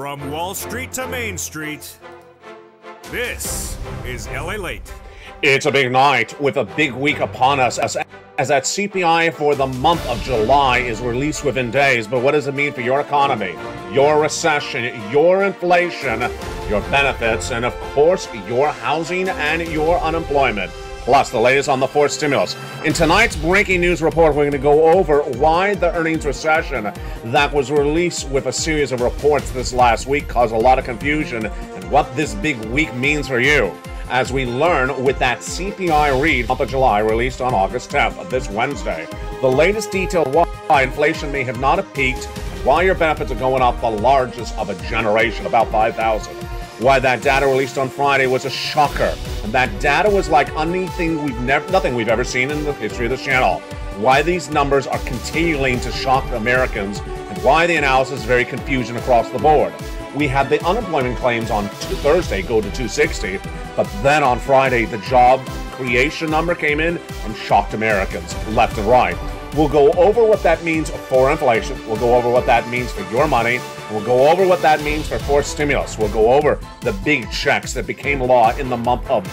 From Wall Street to Main Street, this is LA Late. It's a big night with a big week upon us as, as that CPI for the month of July is released within days. But what does it mean for your economy, your recession, your inflation, your benefits, and of course, your housing and your unemployment? Plus, the latest on the fourth stimulus. In tonight's breaking news report, we're going to go over why the earnings recession that was released with a series of reports this last week caused a lot of confusion and what this big week means for you as we learn with that CPI read month of July released on August 10th, this Wednesday. The latest detail why inflation may have not peaked and why your benefits are going up the largest of a generation, about 5,000. Why that data released on Friday was a shocker. And that data was like anything we've never nothing we've ever seen in the history of the channel. Why these numbers are continuing to shock Americans and why the analysis is very confusing across the board. We had the unemployment claims on Thursday go to 260, but then on Friday the job creation number came in and shocked Americans left and right. We'll go over what that means for inflation. We'll go over what that means for your money. We'll go over what that means for fourth stimulus. We'll go over the big checks that became law in the month of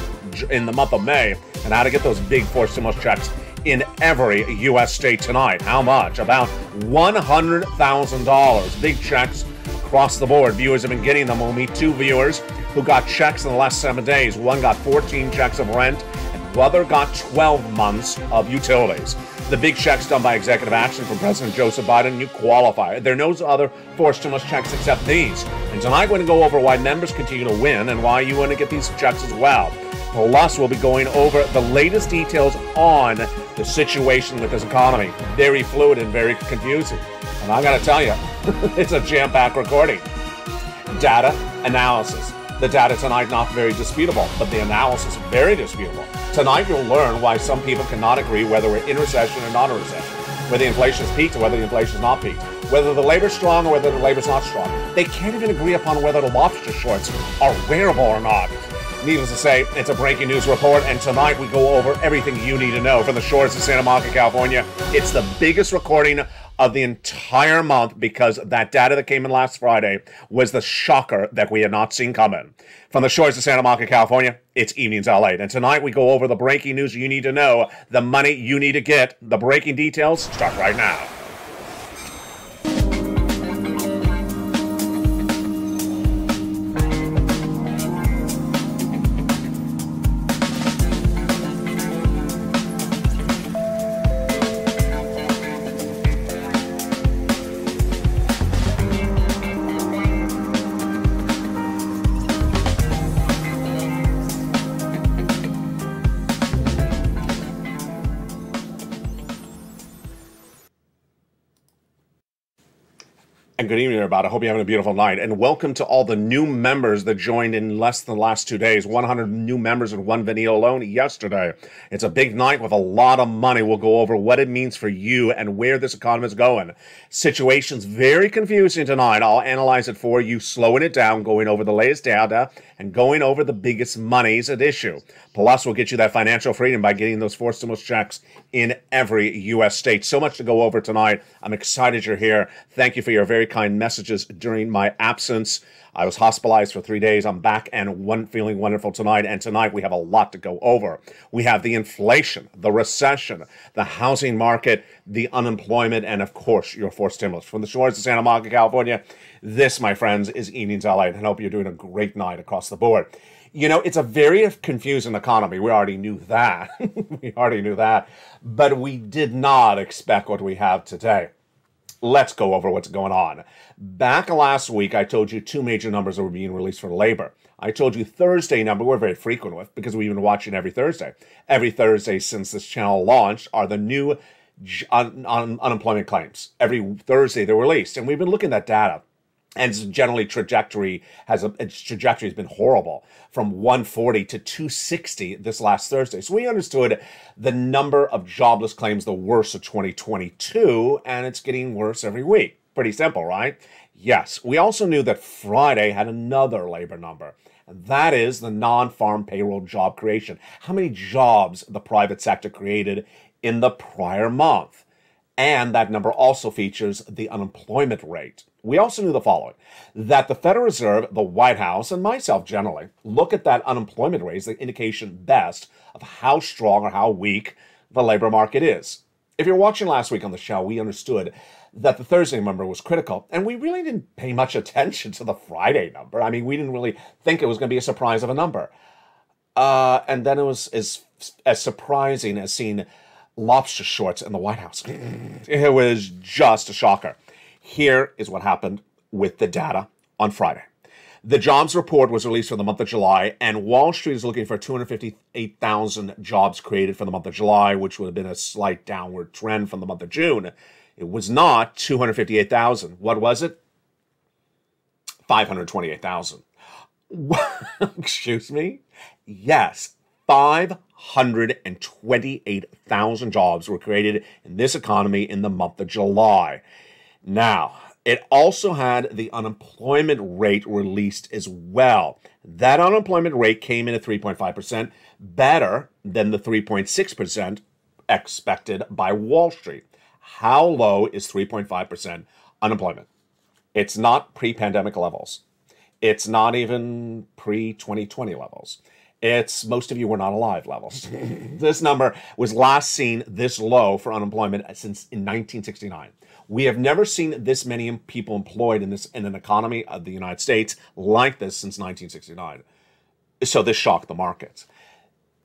in the month of May and how to get those big fourth stimulus checks in every U.S. state tonight. How much? About $100,000. Big checks across the board. Viewers have been getting them. We'll meet two viewers who got checks in the last seven days. One got 14 checks of rent, and the other got 12 months of utilities the big checks done by executive action from President Joseph Biden, you qualify. There are no other fourth stimulus checks except these. And tonight we're going to go over why members continue to win and why you want to get these checks as well. Plus, we'll be going over the latest details on the situation with this economy. Very fluid and very confusing. And I got to tell you, it's a jam packed recording. Data analysis. The data tonight not very disputable, but the analysis very disputable. Tonight you'll learn why some people cannot agree whether we're in recession or not in recession, whether the inflation is peaked or whether the inflation is not peaked, whether the labor's strong or whether the labor's not strong. They can't even agree upon whether the lobster shorts are wearable or not. Needless to say, it's a breaking news report, and tonight we go over everything you need to know from the shores of Santa Monica, California. It's the biggest recording of the entire month because that data that came in last Friday was the shocker that we had not seen coming. From the shores of Santa Monica, California, it's Evenings LA. And tonight we go over the breaking news you need to know, the money you need to get. The breaking details start right now. And good evening, everybody. I hope you're having a beautiful night. And welcome to all the new members that joined in less than the last two days. 100 new members in one video alone yesterday. It's a big night with a lot of money. We'll go over what it means for you and where this economy is going. Situation's very confusing tonight. I'll analyze it for you, slowing it down, going over the latest data, and going over the biggest monies at issue. Plus, we'll get you that financial freedom by getting those fourth stimulus checks in every U.S. state. So much to go over tonight. I'm excited you're here. Thank you for your very kind messages during my absence. I was hospitalized for three days. I'm back and one feeling wonderful tonight. And tonight we have a lot to go over. We have the inflation, the recession, the housing market, the unemployment, and of course your fourth stimulus. From the shores of Santa Monica, California, this, my friends, is Evenings LA. And I hope you're doing a great night across the board. You know, it's a very confusing economy. We already knew that. we already knew that. But we did not expect what we have today let's go over what's going on. Back last week, I told you two major numbers that were being released for labor. I told you Thursday number we're very frequent with because we've been watching every Thursday. Every Thursday since this channel launched are the new un- un- unemployment claims. Every Thursday they're released, and we've been looking at data and generally trajectory has a, its trajectory has been horrible from 140 to 260 this last Thursday. So we understood the number of jobless claims the worst of 2022, and it's getting worse every week. Pretty simple, right? Yes. We also knew that Friday had another labor number. And that is the non-farm payroll job creation. How many jobs the private sector created in the prior month? And that number also features the unemployment rate. We also knew the following that the Federal Reserve, the White House, and myself generally look at that unemployment rate as the indication best of how strong or how weak the labor market is. If you're watching last week on the show, we understood that the Thursday number was critical, and we really didn't pay much attention to the Friday number. I mean, we didn't really think it was going to be a surprise of a number. Uh, and then it was as as surprising as seeing lobster shorts in the White House. it was just a shocker. Here is what happened with the data on Friday. The jobs report was released for the month of July, and Wall Street is looking for 258,000 jobs created for the month of July, which would have been a slight downward trend from the month of June. It was not 258,000. What was it? 528,000. Excuse me? Yes, 528,000 jobs were created in this economy in the month of July. Now, it also had the unemployment rate released as well. That unemployment rate came in at 3.5%, better than the 3.6% expected by Wall Street. How low is 3.5% unemployment? It's not pre pandemic levels. It's not even pre 2020 levels. It's most of you were not alive levels. this number was last seen this low for unemployment since in 1969. We have never seen this many people employed in this in an economy of the United States like this since 1969. So this shocked the markets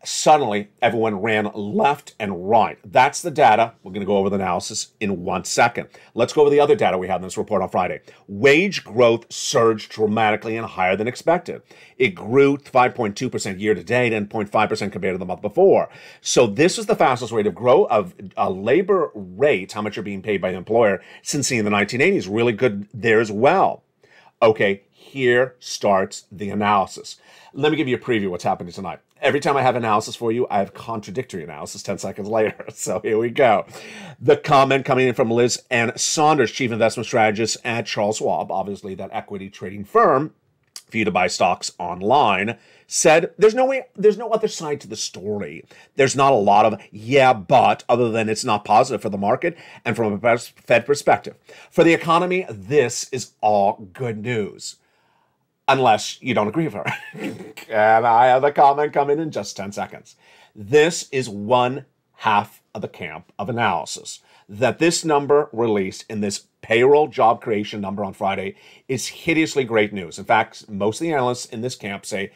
suddenly everyone ran left and right. That's the data. We're going to go over the analysis in one second. Let's go over the other data we had in this report on Friday. Wage growth surged dramatically and higher than expected. It grew 5.2% year to date and 0.5% compared to the month before. So this is the fastest rate of growth of a labor rate, how much you're being paid by the employer, since in the 1980s. Really good there as well. Okay, here starts the analysis. Let me give you a preview of what's happening tonight. Every time I have analysis for you, I have contradictory analysis 10 seconds later. So here we go. The comment coming in from Liz Ann Sonders, Chief Investment Strategist at Charles Schwab, obviously that equity trading firm for you to buy stocks online, said there's no way, there's no other side to the story. There's not a lot of yeah, but other than it's not positive for the market and from a Fed perspective. For the economy, this is all good news unless you don't agree with her. and I have a comment coming in just 10 seconds. This is one half of the camp of analysis. That this number released in this payroll job creation number on Friday is hideously great news. In fact, most of the analysts in this camp say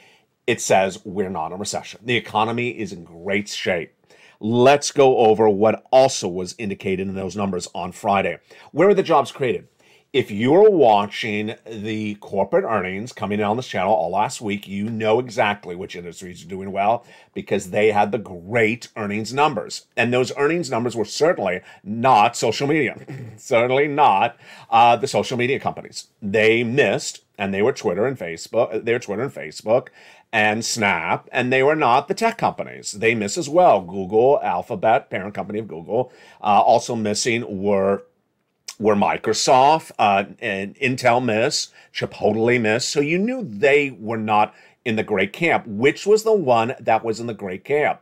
it says we're not in a recession. The economy is in great shape. Let's go over what also was indicated in those numbers on Friday. Where are the jobs created? If you're watching the corporate earnings coming in on this channel all last week, you know exactly which industries are doing well because they had the great earnings numbers. And those earnings numbers were certainly not social media, certainly not uh, the social media companies. They missed, and they were Twitter and Facebook, they were Twitter and Facebook and Snap, and they were not the tech companies. They miss as well. Google, Alphabet, parent company of Google, uh, also missing were were Microsoft uh, and Intel miss, Chipotle miss. So you knew they were not in the great camp. Which was the one that was in the great camp?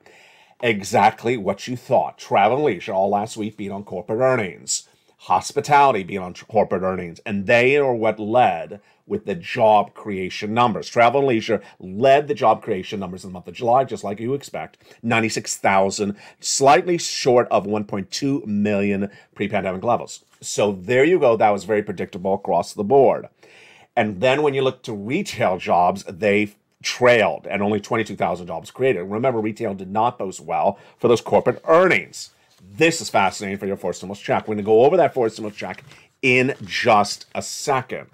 Exactly what you thought. Travel and leisure all last week being on corporate earnings, hospitality being on corporate earnings, and they are what led with the job creation numbers. Travel and leisure led the job creation numbers in the month of July, just like you expect 96,000, slightly short of 1.2 million pre pandemic levels. So there you go. That was very predictable across the board. And then when you look to retail jobs, they trailed and only 22,000 jobs created. Remember, retail did not boast well for those corporate earnings. This is fascinating for your fourth stimulus check. We're going to go over that fourth stimulus check in just a second.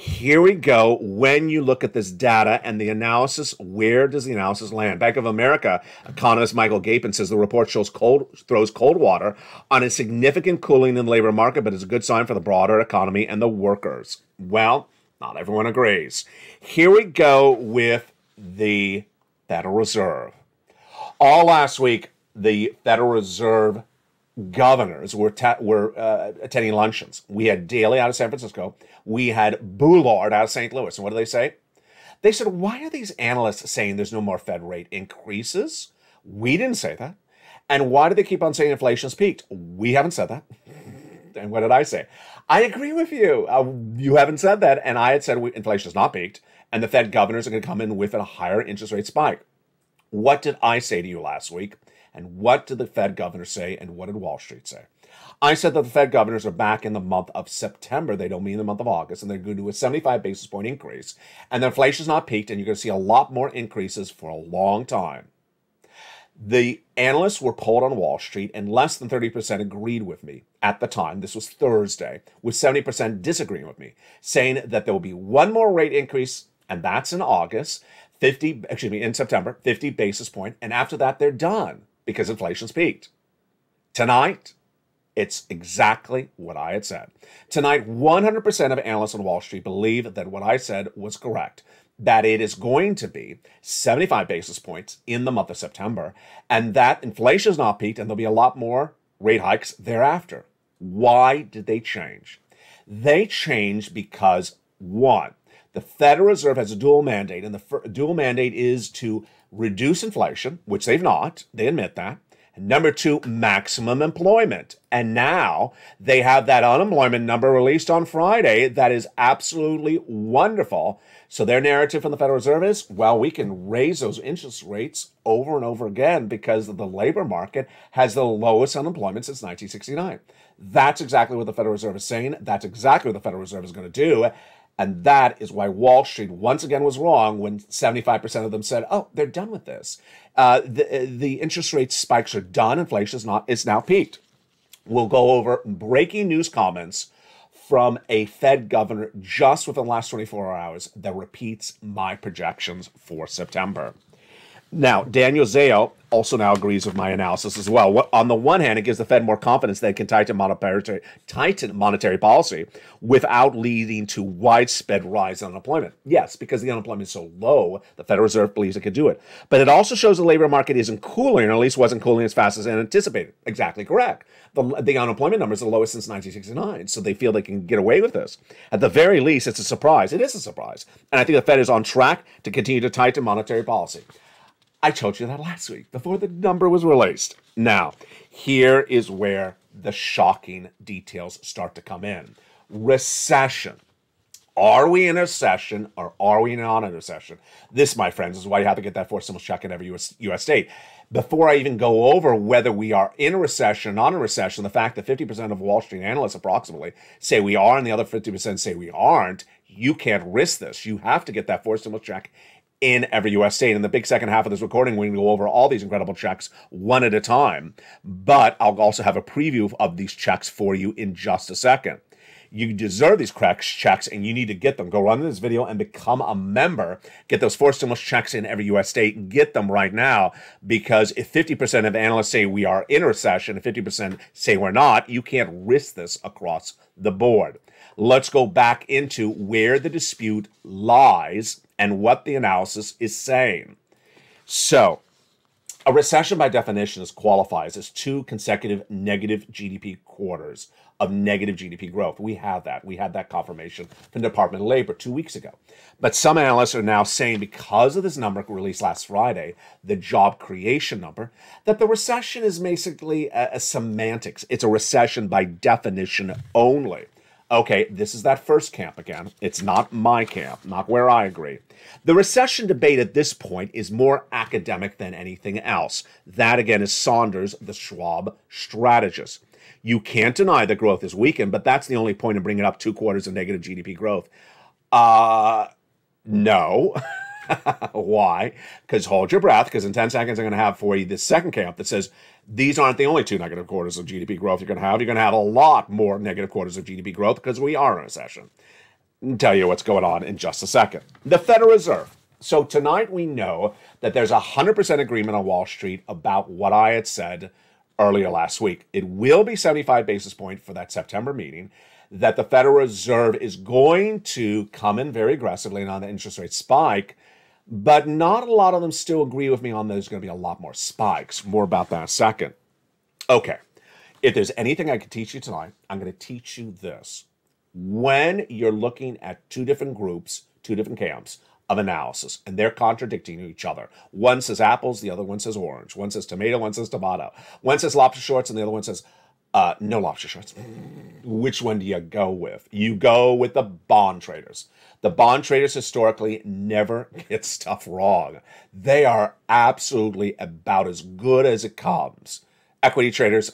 Here we go. When you look at this data and the analysis, where does the analysis land? Bank of America economist Michael Gapen says the report shows cold throws cold water on a significant cooling in the labor market, but is a good sign for the broader economy and the workers. Well, not everyone agrees. Here we go with the Federal Reserve. All last week, the Federal Reserve governors were, were uh, attending luncheons. We had Daly out of San Francisco. We had Bullard out of St. Louis. And what do they say? They said, why are these analysts saying there's no more Fed rate increases? We didn't say that. And why do they keep on saying inflation's peaked? We haven't said that. And what did I say? I agree with you. Uh, you haven't said that. And I had said inflation has not peaked and the Fed governors are going to come in with a higher interest rate spike. What did I say to you last week? And what did the Fed governors say? And what did Wall Street say? I said that the Fed governors are back in the month of September. They don't mean the month of August, and they're going to do a 75 basis point increase. And the inflation's not peaked, and you're going to see a lot more increases for a long time. The analysts were polled on Wall Street, and less than 30% agreed with me at the time. This was Thursday, with 70% disagreeing with me, saying that there will be one more rate increase, and that's in August, 50, excuse me, in September, 50 basis point, and after that, they're done because inflation's peaked. Tonight, it's exactly what I had said. Tonight, 100% of analysts on Wall Street believe that what I said was correct that it is going to be 75 basis points in the month of September, and that inflation is not peaked, and there'll be a lot more rate hikes thereafter. Why did they change? They changed because one, the Federal Reserve has a dual mandate, and the dual mandate is to reduce inflation, which they've not. They admit that. Number two, maximum employment. And now they have that unemployment number released on Friday that is absolutely wonderful. So their narrative from the Federal Reserve is, well, we can raise those interest rates over and over again because the labor market has the lowest unemployment since 1969. That's exactly what the Federal Reserve is saying. That's exactly what the Federal Reserve is going to do. And that is why Wall Street once again was wrong when 75% of them said, oh, they're done with this. Uh, the, the interest rate spikes are done. Inflation is not, it's now peaked. We'll go over breaking news comments from a Fed governor just within the last 24 hours that repeats my projections for September. Now, Daniel Zhao also now agrees with my analysis as well. On the one hand, it gives the Fed more confidence that it can tighten monetary, tighten monetary policy without leading to widespread rise in unemployment. Yes, because the unemployment is so low, the Federal Reserve believes it can do it. But it also shows the labor market isn't cooling, or at least wasn't cooling as fast as anticipated. Exactly correct. The, the unemployment number is the lowest since 1969, so they feel they can get away with this. At the very least, it's a surprise. It is a surprise. And I think the Fed is on track to continue to tighten monetary policy. I told you that last week before the number was released. Now, here is where the shocking details start to come in. Recession. Are we in a recession or are we not in a recession? This, my friends, is why you have to get that four stimulus check in every US, US state. Before I even go over whether we are in a recession or not in a recession, the fact that 50% of Wall Street analysts approximately say we are and the other 50% say we aren't, you can't risk this. You have to get that four stimulus check in every US state. In the big second half of this recording, we're going to go over all these incredible checks one at a time. But I'll also have a preview of these checks for you in just a second. You deserve these cracks checks and you need to get them. Go run this video and become a member. Get those four stimulus checks in every US state. Get them right now because if 50% of analysts say we are in recession and 50% say we're not, you can't risk this across the board. Let's go back into where the dispute lies and what the analysis is saying. So, a recession, by definition, is qualifies as two consecutive negative GDP quarters of negative GDP growth. We have that. We had that confirmation from the Department of Labor two weeks ago. But some analysts are now saying, because of this number released last Friday, the job creation number, that the recession is basically a, a semantics. It's a recession by definition only. Okay, this is that first camp again. It's not my camp, not where I agree. The recession debate at this point is more academic than anything else. That again is Sonders, the Schwab strategist. You can't deny that growth is weakened, but that's the only point in bringing up two quarters of negative GDP growth. Uh, no. Why? Because hold your breath, because in 10 seconds I'm going to have for you this second camp that says these aren't the only two negative quarters of GDP growth you're going to have. You're going to have a lot more negative quarters of GDP growth because we are in a recession. I'll tell you what's going on in just a second. The Federal Reserve. So tonight we know that there's a 100% agreement on Wall Street about what I had said earlier last week. It will be 75 basis point for that September meeting that the Federal Reserve is going to come in very aggressively and on the interest rate spike but not a lot of them still agree with me on there's going to be a lot more spikes. More about that in a second. Okay, if there's anything I can teach you tonight, I'm going to teach you this. When you're looking at two different groups, two different camps of analysis, and they're contradicting each other. One says apples, the other one says orange. One says tomato, one says tomato. One says lobster shorts, and the other one says Uh, no lobster shorts. Which one do you go with? You go with the bond traders. The bond traders historically never get stuff wrong. They are absolutely about as good as it comes. Equity traders,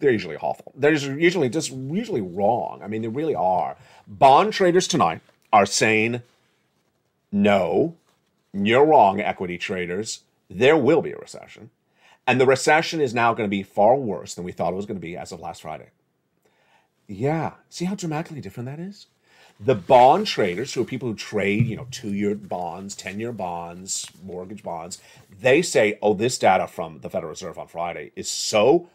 they're usually awful. They're usually just usually wrong. I mean, they really are. Bond traders tonight are saying, no, you're wrong, equity traders. There will be a recession. And the recession is now going to be far worse than we thought it was going to be as of last Friday. Yeah. See how dramatically different that is? The bond traders, who are people who trade, you know, two-year bonds, 10-year bonds, mortgage bonds, they say, oh, this data from the Federal Reserve on Friday is so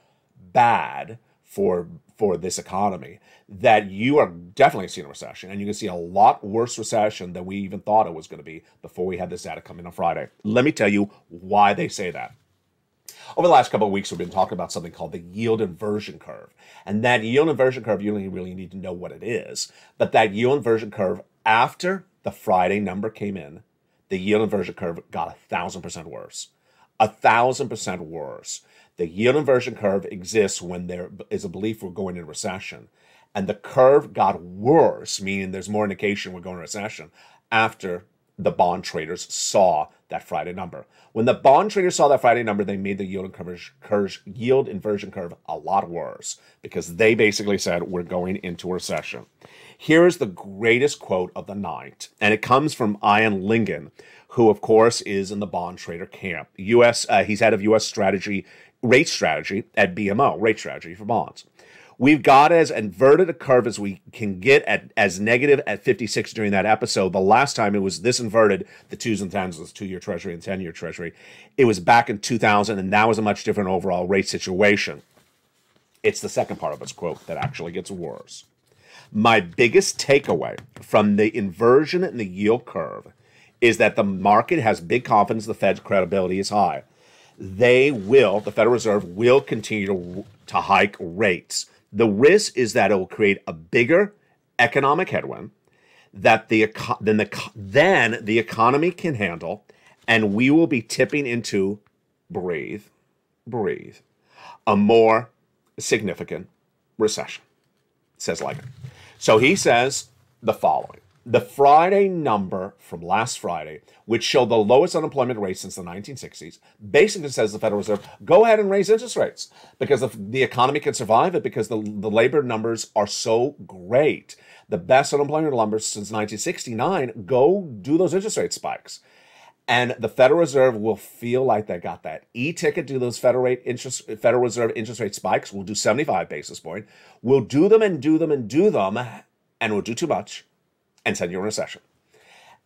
bad for for this economy that you are definitely seeing a recession and you can see a lot worse recession than we even thought it was going to be before we had this data come in on Friday. Let me tell you why they say that. Over the last couple of weeks, we've been talking about something called the yield inversion curve. And that yield inversion curve, you only really need to know what it is. But that yield inversion curve, after the Friday number came in, the yield inversion curve got a thousand percent worse. A thousand percent worse. The yield inversion curve exists when there is a belief we're going into recession. And the curve got worse, meaning there's more indication we're going into recession after the bond traders saw that Friday number. When the bond traders saw that Friday number, they made the yield, yield inversion curve a lot worse because they basically said we're going into a recession. Here is the greatest quote of the night, and it comes from Ian Lyngen, who of course is in the bond trader camp. U.S. Uh, he's head of U.S. strategy rate strategy at BMO, rate strategy for bonds. We've got as inverted a curve as we can get at as negative at 56 during that episode. The last time it was this inverted, the twos and tens was two year treasury and 10 year treasury. It was back in 2000, and that was a much different overall rate situation. It's the second part of his quote that actually gets worse. My biggest takeaway from the inversion in the yield curve is that the market has big confidence the Fed's credibility is high. They will, the Federal Reserve will continue to, to hike rates the risk is that it will create a bigger economic headwind that the then the then the economy can handle, and we will be tipping into breathe, breathe, a more significant recession. Says like. So he says the following the Friday number from last Friday, which showed the lowest unemployment rate since the 1960s, basically says the Federal Reserve, go ahead and raise interest rates because the, the economy can survive it because the, the labor numbers are so great. The best unemployment numbers since 1969, go do those interest rate spikes. And the Federal Reserve will feel like they got that e-ticket to those Federal rate interest Federal Reserve interest rate spikes. We'll do 75 basis point. We'll do them and do them and do them, and we'll do too much and send you in recession.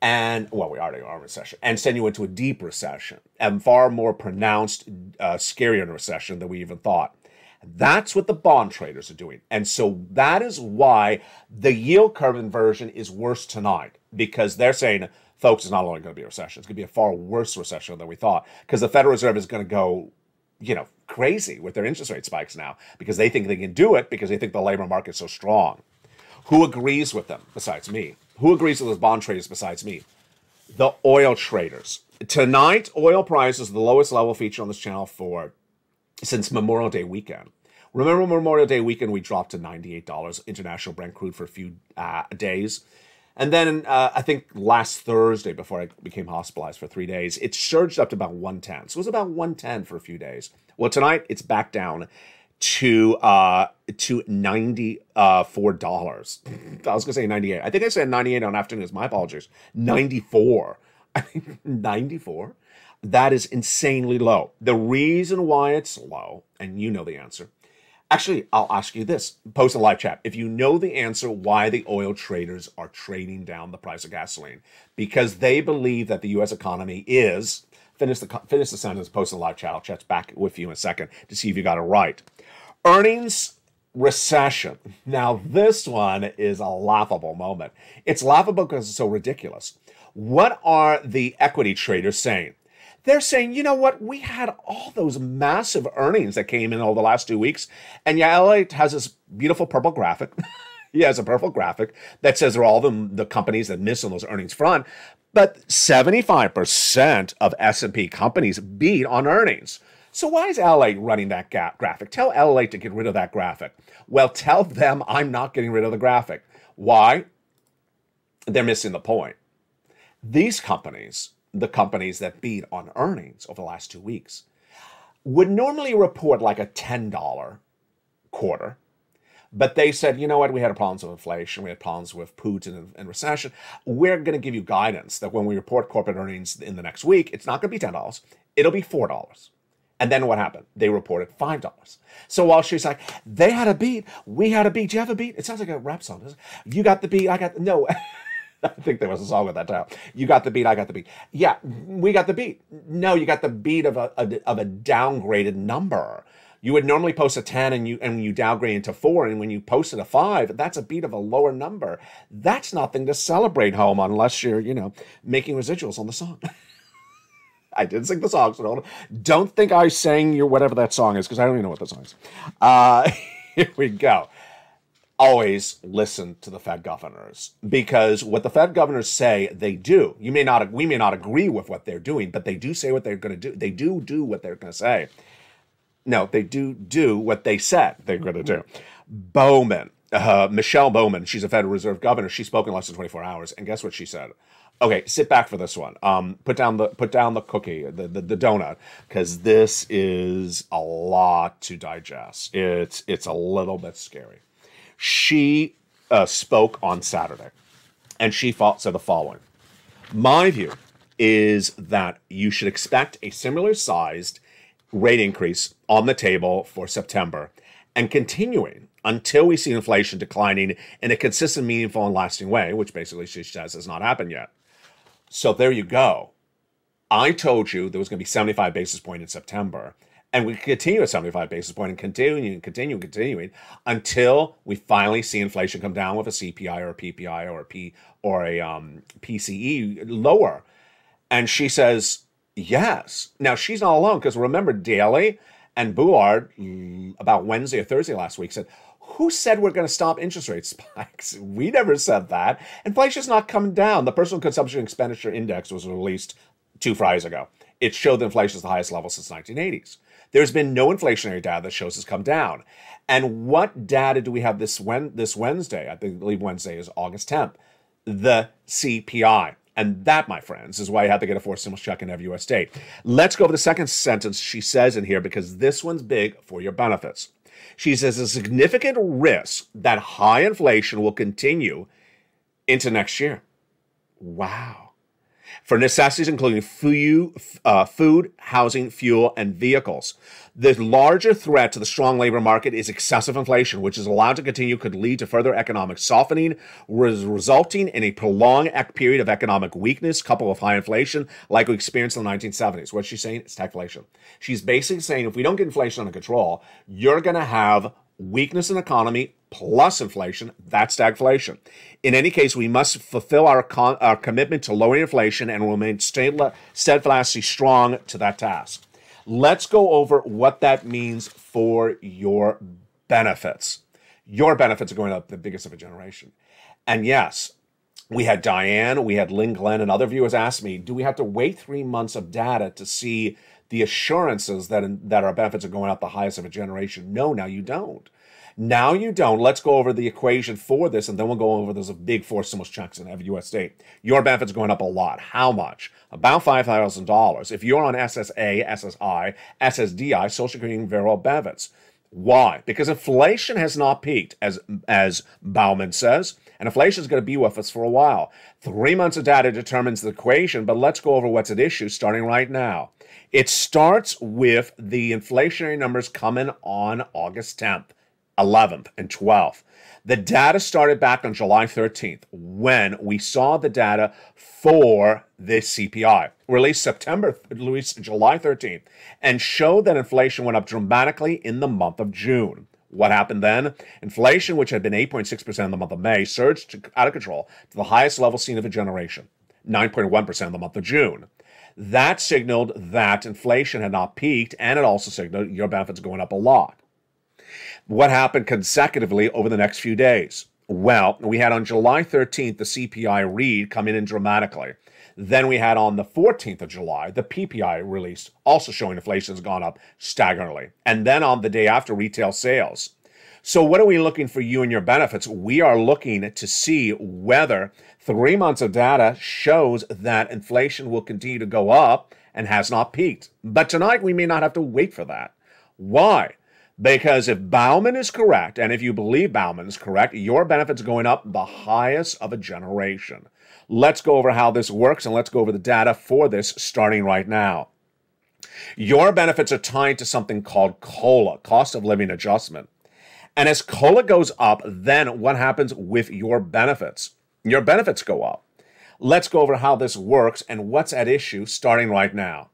And well, we already are in recession, and send you into a deep recession and far more pronounced, uh, scarier recession than we even thought. That's what the bond traders are doing. And so that is why the yield curve inversion is worse tonight because they're saying, folks, it's not only going to be a recession, it's going to be a far worse recession than we thought because the Federal Reserve is going to go, you know, crazy with their interest rate spikes now because they think they can do it because they think the labor market is so strong. Who agrees with them besides me? Who agrees with those bond traders besides me? The oil traders. Tonight, oil prices are the lowest level feature on this channel for since Memorial Day weekend. Remember Memorial Day weekend, we dropped to $98 international Brent crude for a few uh, days. And then uh, I think last Thursday, before I became hospitalized for three days, it surged up to about 110. So it was about 110 for a few days. Well, tonight it's back down to uh to ninety uh four dollars. I was gonna say ninety eight. I think I said ninety eight on afternoons. My apologies. Ninety four. Ninety four. That is insanely low. The reason why it's low, and you know the answer. Actually, I'll ask you this. Post a live chat. If you know the answer why the oil traders are trading down the price of gasoline, because they believe that the U.S. economy is finish the finish the sentence. Post the live chat. I'll chat back with you in a second to see if you got it right. Earnings recession. Now, this one is a laughable moment. It's laughable because it's so ridiculous. What are the equity traders saying? They're saying, you know what? We had all those massive earnings that came in over the last two weeks. And yeah, Elliot has this beautiful purple graphic. he has a purple graphic that says they're all the, the companies that miss on those earnings front. But 75% of S&P companies beat on earnings. So why is L8 running that graphic? Tell L8 to get rid of that graphic. Well, tell them I'm not getting rid of the graphic. Why? They're missing the point. These companies, the companies that beat on earnings over the last two weeks, would normally report like a $10 quarter. But they said, you know what, we had problems with inflation, we had problems with Putin and recession. We're going to give you guidance that when we report corporate earnings in the next week, it's not going to be $10, it'll be $4. And then what happened? They reported $5. So while she's like, they had a beat, we had a beat. Do you have a beat? It sounds like a rap song. It? You got the beat, I got the, no. I think there was a song at that time. You got the beat, I got the beat. Yeah, we got the beat. No, you got the beat of a, a of a downgraded number. You would normally post a 10 and you and you downgrade into 4 and when you posted a 5, that's a beat of a lower number. That's nothing to celebrate home unless you're, you know, making residuals on the song. I didn't sing the song, so don't, don't think I sang your whatever that song is because I don't even know what the song is. Uh, here we go always listen to the Fed governors because what the Fed governors say, they do. You may not, we may not agree with what they're doing, but they do say what they're going to do. They do do what they're going to say. No, they do do what they said they're going to do. Bowman, uh, Michelle Bowman, she's a Federal Reserve governor. She spoke in less than 24 hours, and guess what she said? Okay, sit back for this one. Um, put down the put down the cookie, the the, the donut, because this is a lot to digest. It's it's a little bit scary she uh, spoke on Saturday, and she said the following: "My view is that you should expect a similar sized rate increase on the table for September, and continuing until we see inflation declining in a consistent, meaningful, and lasting way, which basically she says has not happened yet. So there you go. I told you there was going to be 75 basis point in September and we continue at 75 basis point and continue and continue and continuing until we finally see inflation come down with a CPI or a PPI or a P or a um, PCE lower. And she says, yes. Now she's not alone because remember Daly and Bullard about Wednesday or Thursday last week said, who said we're going to stop interest rate spikes? We never said that. Inflation's not coming down. The personal consumption expenditure index was released two Fridays ago. It showed that inflation is the highest level since the 1980s. There's been no inflationary data that shows it's come down. And what data do we have this when this Wednesday? I believe Wednesday is August 10th. The CPI. And that, my friends, is why you have to get a fourth stimulus check in every U.S. state. Let's go over the second sentence she says in here because this one's big for your benefits. She says a significant risk that high inflation will continue into next year. Wow for necessities including food, uh, food, housing, fuel, and vehicles. The larger threat to the strong labor market is excessive inflation, which is allowed to continue, could lead to further economic softening, res- resulting in a prolonged period of economic weakness coupled with high inflation, like we experienced in the 1970s. What's she saying? It's stagflation. She's basically saying if we don't get inflation under control, you're going to have weakness in economy plus inflation, that's stagflation. In any case, we must fulfill our, con- our commitment to lowering inflation and remain steadfastly strong to that task. Let's go over what that means for your benefits. Your benefits are going up the biggest of a generation. And yes, we had Diane, we had Lynn Glenn, and other viewers ask me, do we have to wait three months of data to see the assurances that, that our benefits are going up the highest of a generation? No, now you don't. Now you don't. Let's go over the equation for this, and then we'll go over those big four stimulus checks in every U.S. state. Your benefits are going up a lot. How much? About five thousand dollars. If you're on SSA, SSI, SSDI, Social Security variable benefits. Why? Because inflation has not peaked, as as Bowman says, and inflation is going to be with us for a while. Three months of data determines the equation, but let's go over what's at issue starting right now. It starts with the inflationary numbers coming on August 10th. 11th, and 12th. The data started back on July 13th when we saw the data for the CPI, released September, released July 13th, and showed that inflation went up dramatically in the month of June. What happened then? Inflation, which had been 8.6% in the month of May, surged out of control to the highest level seen of a generation, 9.1% in the month of June. That signaled that inflation had not peaked, and it also signaled your benefits going up a lot. What happened consecutively over the next few days? Well, we had on July 13th the CPI read come in dramatically. Then we had on the 14th of July, the PPI released, also showing inflation has gone up staggeringly. And then on the day after, retail sales. So, what are we looking for you and your benefits? We are looking to see whether three months of data shows that inflation will continue to go up and has not peaked. But tonight, we may not have to wait for that. Why? Because if Bowman is correct, and if you believe Bowman is correct, your benefits going up the highest of a generation. Let's go over how this works and let's go over the data for this starting right now. Your benefits are tied to something called COLA, cost of living adjustment. And as COLA goes up, then what happens with your benefits? Your benefits go up. Let's go over how this works and what's at issue starting right now.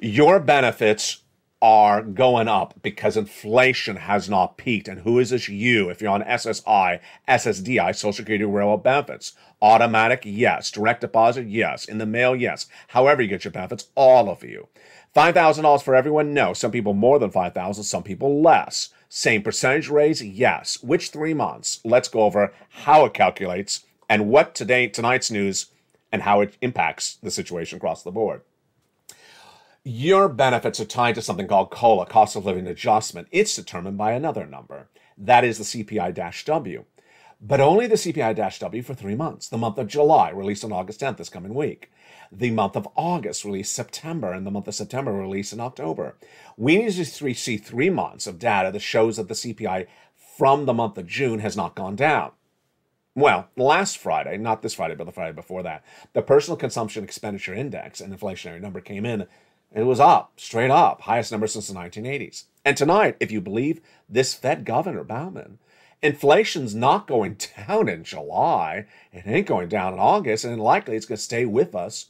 Your benefits are going up because inflation has not peaked. And who is this you? If you're on SSI, SSDI, Social Security Railroad benefits, automatic, yes. Direct deposit, yes. In the mail, yes. However you get your benefits, all of you. $5,000 for everyone? No. Some people more than 5000 some people less. Same percentage raise? Yes. Which three months? Let's go over how it calculates and what today tonight's news and how it impacts the situation across the board. Your benefits are tied to something called COLA, cost of living adjustment. It's determined by another number. That is the CPI W. But only the CPI W for three months. The month of July, released on August 10th, this coming week. The month of August, released September, and the month of September, released in October. We need to see three months of data that shows that the CPI from the month of June has not gone down. Well, last Friday, not this Friday, but the Friday before that, the personal consumption expenditure index, an inflationary number, came in. It was up, straight up, highest number since the 1980s. And tonight, if you believe this Fed governor, Bowman, inflation's not going down in July. It ain't going down in August, and likely it's going to stay with us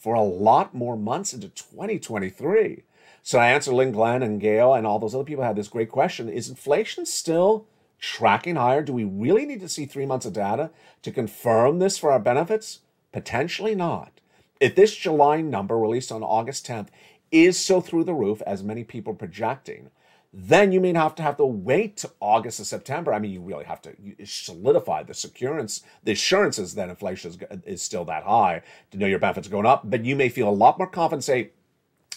for a lot more months into 2023. So I answer Lynn Glenn and Gail and all those other people had this great question. Is inflation still tracking higher? Do we really need to see three months of data to confirm this for our benefits? Potentially not. If this July number released on August 10th is so through the roof as many people projecting, then you may have to have to wait to August or September. I mean, you really have to solidify the securance, the assurances that inflation is, is still that high to know your benefits are going up. But you may feel a lot more confident. Say,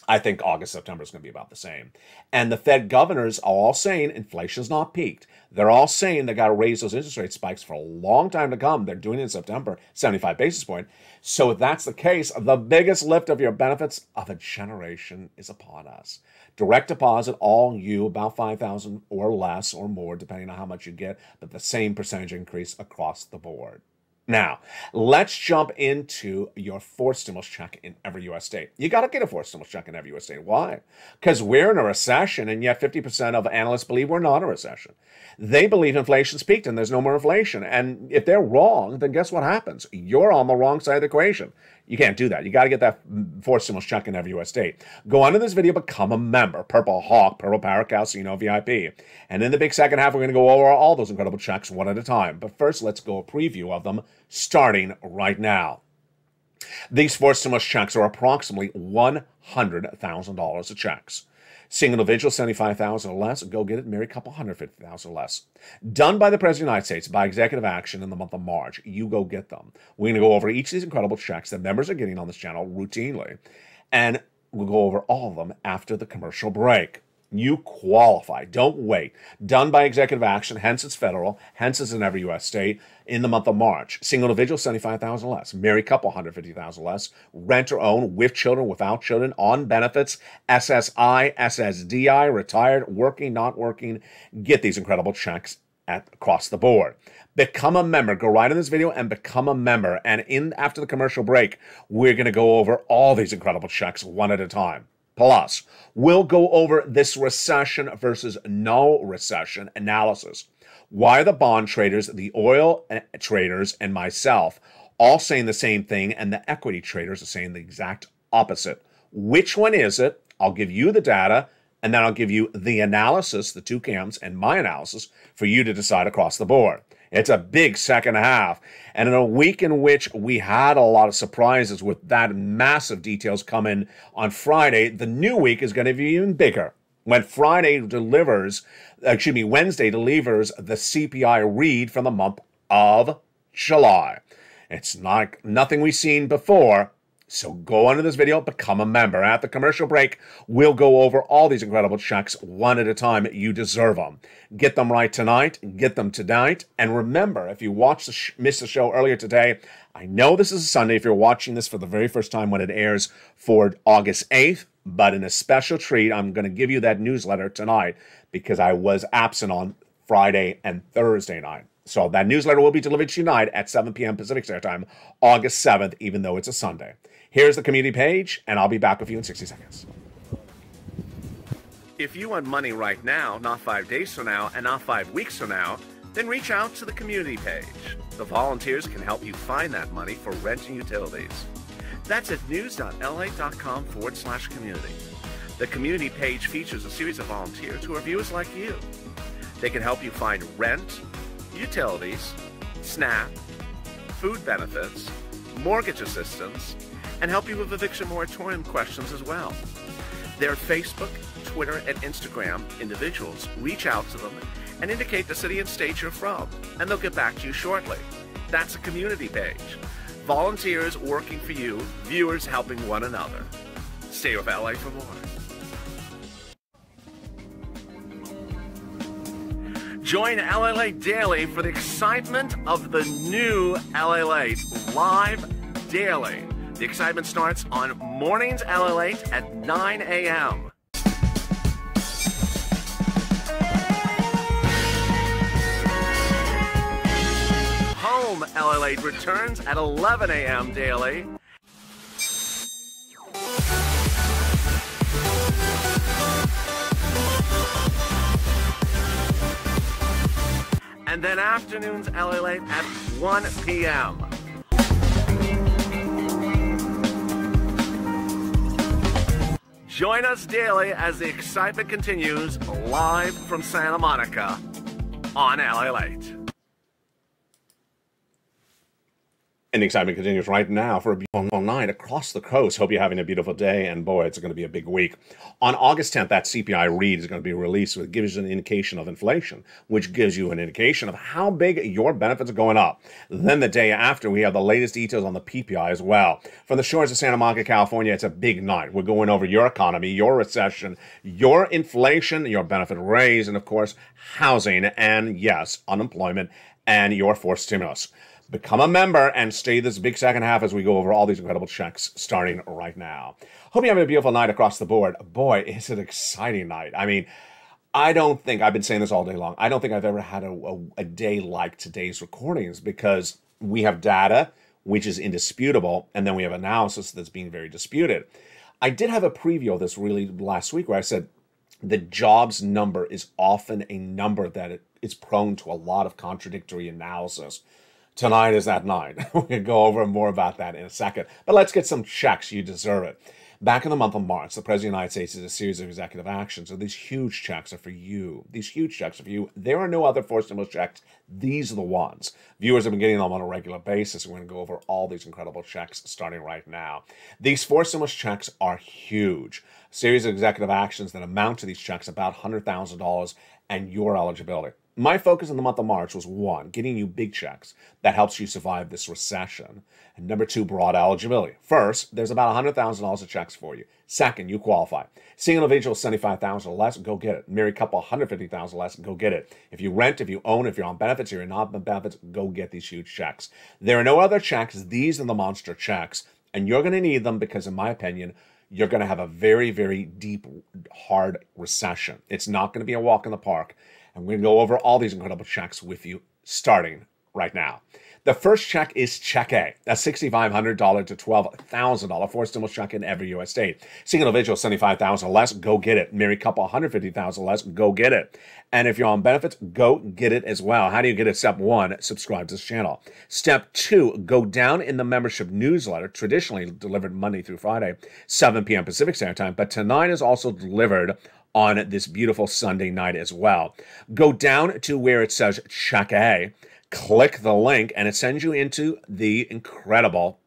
I think August, September is going to be about the same. And the Fed governors are all saying inflation's not peaked. They're all saying they got to raise those interest rate spikes for a long time to come. They're doing it in September, 75 basis point. So if that's the case, the biggest lift of your benefits of a generation is upon us. Direct deposit, all you, about 5000 or less or more, depending on how much you get, but the same percentage increase across the board. Now, let's jump into your fourth stimulus check in every U.S. state. You got to get a fourth stimulus check in every U.S. state. Why? Because we're in a recession, and yet 50% of analysts believe we're not in a recession. They believe inflation's peaked and there's no more inflation. And if they're wrong, then guess what happens? You're on the wrong side of the equation. You can't do that. You got to get that fourth stimulus check in every U.S. state. Go to this video, become a member. Purple Hawk, Purple Parrot Casino VIP. And in the big second half, we're going to go over all those incredible checks one at a time. But first, let's go a preview of them starting right now. These fourth stimulus checks are approximately $100,000 of checks. Single individual, 75000 or less, go get it. Married couple, 150000 or less. Done by the President of the United States by executive action in the month of March. You go get them. We're going to go over each of these incredible checks that members are getting on this channel routinely. And we'll go over all of them after the commercial break. You qualify. Don't wait. Done by executive action, hence it's federal, hence it's in every U.S. state in the month of March. Single individual, 75,000 less. Married couple, 150,000 less. Rent or own, with children, without children, on benefits, SSI, SSDI, retired, working, not working. Get these incredible checks at, across the board. Become a member. Go right in this video and become a member. And in after the commercial break, we're going to go over all these incredible checks one at a time. Plus, we'll go over this recession versus no recession analysis. Why the bond traders, the oil eh, traders, and myself all saying the same thing, and the equity traders are saying the exact opposite? Which one is it? I'll give you the data, and then I'll give you the analysis, the two camps, and my analysis for you to decide across the board. It's a big second half. And in a week in which we had a lot of surprises with that massive details coming on Friday, the new week is going to be even bigger. When Friday delivers, uh, excuse me, Wednesday delivers the CPI read from the month of July. It's not nothing we've seen before. So go under this video, become a member. At the commercial break, we'll go over all these incredible checks one at a time. You deserve them. Get them right tonight. Get them tonight. And remember, if you watched the missed the show earlier today, I know this is a Sunday. If you're watching this for the very first time when it airs for August 8th, but in a special treat, I'm going to give you that newsletter tonight because I was absent on Friday and Thursday night. So that newsletter will be delivered tonight at 7 p.m. Pacific Standard Time, August 7th, even though it's a Sunday. Here's the community page, and I'll be back with you in 60 seconds. If you want money right now, not five days from now, and not five weeks from now, then reach out to the community page. The volunteers can help you find that money for rent and utilities. That's at news.la.com forward slash community. The community page features a series of volunteers who are viewers like you. They can help you find rent, utilities, SNAP, food benefits, mortgage assistance, and help you with eviction moratorium questions as well. Their Facebook, Twitter, and Instagram individuals reach out to them and indicate the city and state you're from, and they'll get back to you shortly. That's a community page. Volunteers working for you, viewers helping one another. Stay with LA for more. Join LA Daily for the excitement of the new LA live daily. The excitement starts on mornings LA Late at 9 a.m. Home LA Late returns at 11 a.m. daily. And then afternoons LA Late at 1 p.m. Join us daily as the excitement continues live from Santa Monica on LA Late. And excitement continues right now for a beautiful night across the coast. Hope you're having a beautiful day, and boy, it's going to be a big week. On August 10th, that CPI read is going to be released, which gives you an indication of inflation, which gives you an indication of how big your benefits are going up. Then the day after, we have the latest details on the PPI as well. From the shores of Santa Monica, California, it's a big night. We're going over your economy, your recession, your inflation, your benefit raise, and of course, housing, and yes, unemployment, and your fourth stimulus. Become a member and stay this big second half as we go over all these incredible checks starting right now. Hope you're having a beautiful night across the board. Boy, it's an exciting night. I mean, I don't think, I've been saying this all day long, I don't think I've ever had a, a, a day like today's recordings because we have data, which is indisputable, and then we have analysis that's being very disputed. I did have a preview of this really last week where I said the jobs number is often a number that it, is prone to a lot of contradictory analysis. Tonight is that night. We'll go over more about that in a second. But let's get some checks. You deserve it. Back in the month of March, the President of the United States is a series of executive actions. So these huge checks are for you. These huge checks are for you. There are no other fourth stimulus checks. These are the ones. Viewers have been getting them on a regular basis. We're going to go over all these incredible checks starting right now. These fourth stimulus checks are huge. A series of executive actions that amount to these checks about $100,000 and your eligibility. My focus in the month of March was one, getting you big checks that helps you survive this recession. And number two, broad eligibility. First, there's about $100,000 of checks for you. Second, you qualify. Single individual, 75000 or less, go get it. Married couple, 150000 less, go get it. If you rent, if you own, if you're on benefits, if you're not on benefits, go get these huge checks. There are no other checks. These are the monster checks. And you're going to need them because, in my opinion, you're going to have a very, very deep, hard recession. It's not going to be a walk in the park. I'm going to go over all these incredible checks with you starting right now. The first check is Check A. That's $6,500 to $12,000 for a stimulus check in every U.S. state. Single individual, $75,000 less, go get it. Married couple, $150,000 less, go get it. And if you're on benefits, go get it as well. How do you get it? Step one, subscribe to this channel. Step two, go down in the membership newsletter, traditionally delivered Monday through Friday, 7 p.m. Pacific Standard Time, but tonight is also delivered on this beautiful Sunday night as well. Go down to where it says Check A, click the link, and it sends you into the incredible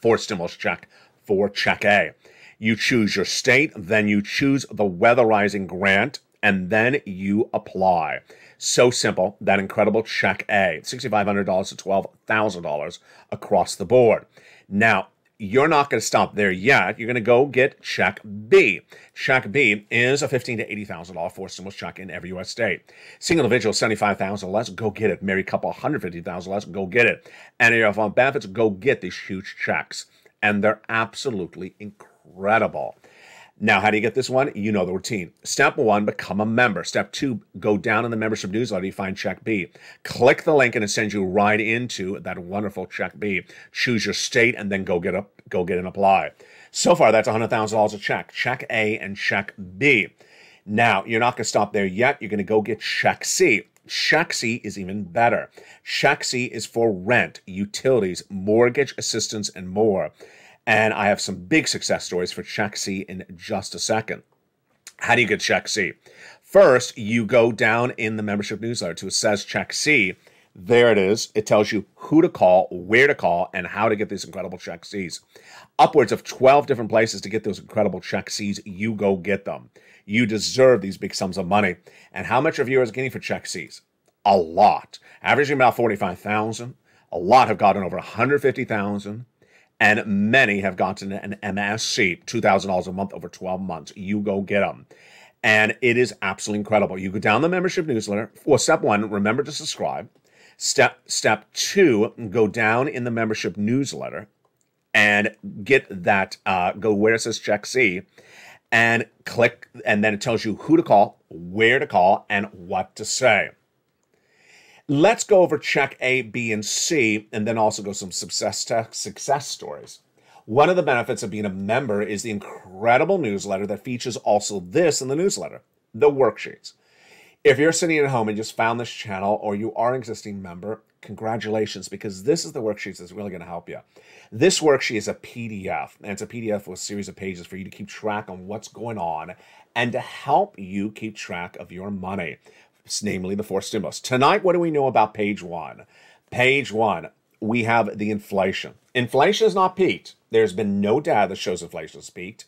fourth stimulus check for Check A. You choose your state, then you choose the weatherizing grant, and then you apply. So simple. That incredible check A, $6,500 to $12,000 across the board. Now, you're not going to stop there yet. You're going to go get check B. Check B is a fifteen to eighty thousand dollar fourth stimulus check in every U.S. state. Single individual seventy five thousand less, go get it. Married couple one hundred fifty thousand less, go get it. And you're on benefits, go get these huge checks, and they're absolutely incredible. Now, how do you get this one? You know the routine. Step one, become a member. Step two, go down in the membership newsletter. You find Check B. Click the link and it sends you right into that wonderful Check B. Choose your state and then go get a go get and apply. So far, that's $100,000 a check. Check A and Check B. Now, you're not going to stop there yet. You're going to go get Check C. Check C is even better. Check C is for rent, utilities, mortgage assistance, and more. And I have some big success stories for Check C in just a second. How do you get Check C? First, you go down in the membership newsletter to it says Check C. There it is. It tells you who to call, where to call, and how to get these incredible Check Cs. Upwards of 12 different places to get those incredible Check Cs. You go get them. You deserve these big sums of money. And how much are viewers getting for Check Cs? A lot. Averaging about 45,000. A lot have gotten over 150,000 and many have gotten an MSC, $2,000 a month over 12 months. You go get them. And it is absolutely incredible. You go down the membership newsletter. Well, step one, remember to subscribe. Step step two, go down in the membership newsletter and get that. Uh, go where it says check C, and click, and then it tells you who to call, where to call, and what to say. Let's go over check A, B, and C, and then also go some success success stories. One of the benefits of being a member is the incredible newsletter that features also this in the newsletter, the worksheets. If you're sitting at home and just found this channel or you are an existing member, congratulations, because this is the worksheets that's really going to help you. This worksheet is a PDF, and it's a PDF with a series of pages for you to keep track on what's going on and to help you keep track of your money namely the four stimulus. Tonight, what do we know about page one? Page one, we have the inflation. Inflation has not peaked. There's been no data that shows inflation has peaked.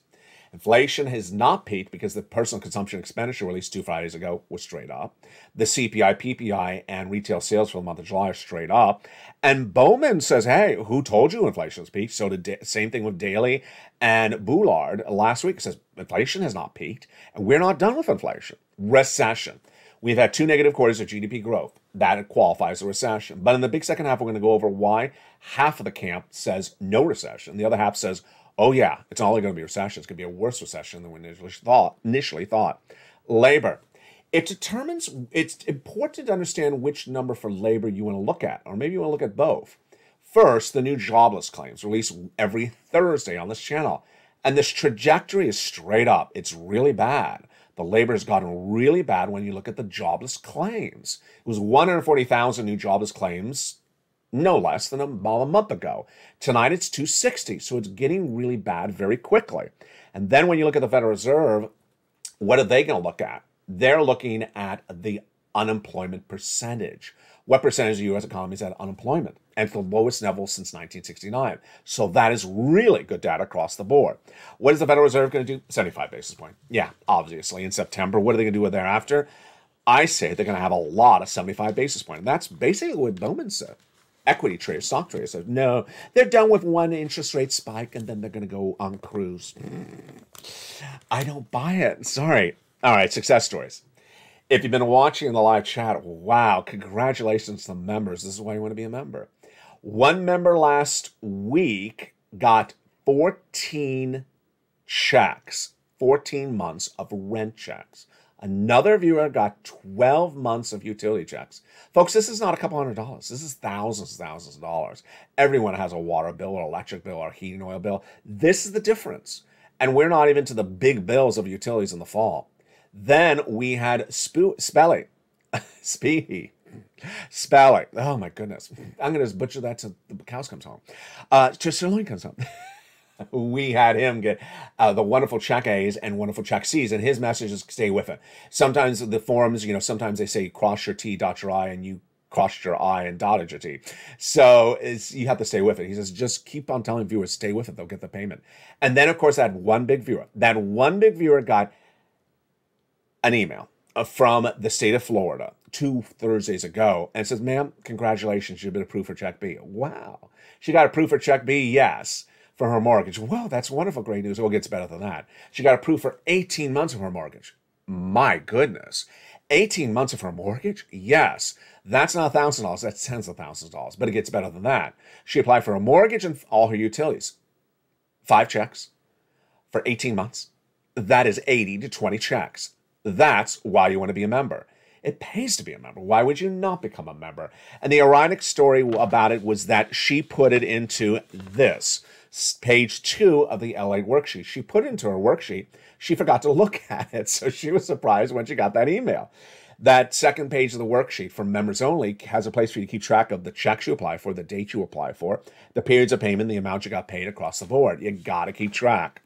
Inflation has not peaked because the personal consumption expenditure released two Fridays ago was straight up. The CPI, PPI, and retail sales for the month of July are straight up. And Bowman says, hey, who told you inflation has peaked? So the same thing with Daly and Bullard last week says inflation has not peaked. And we're not done with inflation. Recession. We've had two negative quarters of GDP growth. That qualifies a recession. But in the big second half, we're going to go over why half of the camp says no recession. The other half says, oh, yeah, it's only going to be a recession. It's going to be a worse recession than we initially thought. Initially thought. Labor. It determines, it's important to understand which number for labor you want to look at, or maybe you want to look at both. First, the new jobless claims released every Thursday on this channel. And this trajectory is straight up. It's really bad. The labor has gotten really bad when you look at the jobless claims. It was 140,000 new jobless claims, no less than about a month ago. Tonight it's 260, so it's getting really bad very quickly. And then when you look at the Federal Reserve, what are they going to look at? They're looking at the unemployment percentage. What percentage of the U.S. economy is at unemployment? And the lowest level since 1969. So that is really good data across the board. What is the Federal Reserve going to do? 75 basis point. Yeah, obviously in September. What are they going to do with thereafter? I say they're going to have a lot of 75 basis point. And that's basically what Bowman said. Equity traders, stock traders said, no, they're done with one interest rate spike and then they're going to go on cruise. I don't buy it. Sorry. All right, success stories. If you've been watching in the live chat, wow, congratulations to the members. This is why you want to be a member. One member last week got 14 checks, 14 months of rent checks. Another viewer got 12 months of utility checks. Folks, this is not a couple hundred dollars. This is thousands and thousands of dollars. Everyone has a water bill or electric bill or heating oil bill. This is the difference. And we're not even to the big bills of utilities in the fall. Then we had Spo- Spelly. Speedy. Spelling. Oh my goodness. I'm going to just butcher that till the cows comes home. Uh, till Sirloin comes home. we had him get uh, the wonderful check A's and wonderful check C's, and his message is stay with it. Sometimes the forums, you know, sometimes they say cross your T, dot your I, and you crossed your I and dotted your T. So you have to stay with it. He says, just keep on telling viewers, stay with it. They'll get the payment. And then, of course, that one big viewer, that one big viewer got an email uh, from the state of Florida two Thursdays ago and says, ma'am, congratulations, you've been approved for check B. Wow. She got approved for check B, yes, for her mortgage. Well, that's wonderful, great news. Well, it gets better than that. She got approved for 18 months of her mortgage. My goodness. 18 months of her mortgage? Yes. That's not $1,000, that's tens of thousands of dollars, but it gets better than that. She applied for a mortgage and all her utilities. Five checks for 18 months. That is 80 to 20 checks. That's why you want to be a member. It pays to be a member. Why would you not become a member? And the ironic story about it was that she put it into this page two of the LA worksheet. She put into her worksheet. She forgot to look at it. So she was surprised when she got that email. That second page of the worksheet for members only has a place for you to keep track of the checks you apply for, the date you apply for, the periods of payment, the amount you got paid across the board. You got to keep track.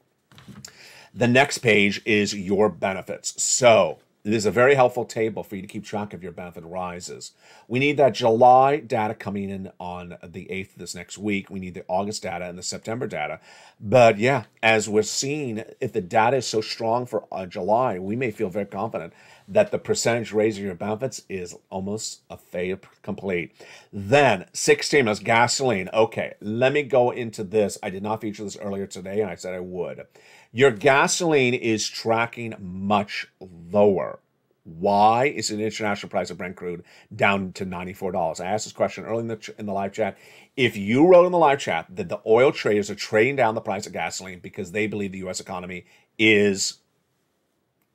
The next page is your benefits. So is a very helpful table for you to keep track of your benefit rises. We need that July data coming in on the 8th of this next week. We need the August data and the September data. But yeah, as we're seeing, if the data is so strong for uh, July, we may feel very confident that the percentage raise of your benefits is almost a fait complete. Then 16 is gasoline. Okay, let me go into this. I did not feature this earlier today, and I said I would. Your gasoline is tracking much lower. Why is the international price of Brent crude down to $94? I asked this question early in the, in the live chat. If you wrote in the live chat that the oil traders are trading down the price of gasoline because they believe the U.S. economy is,